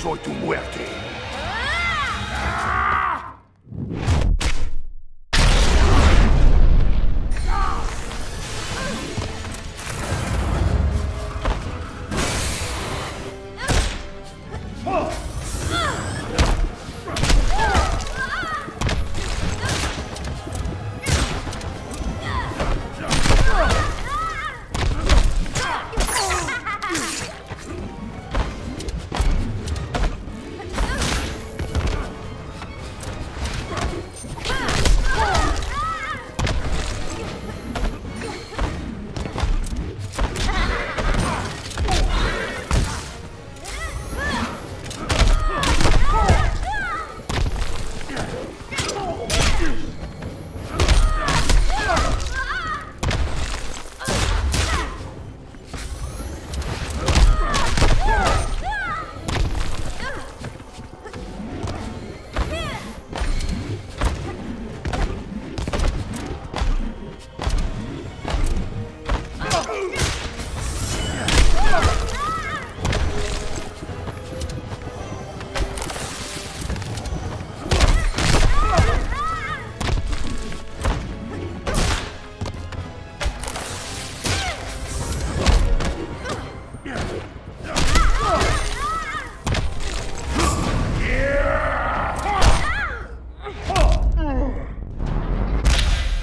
Soy tu muerte.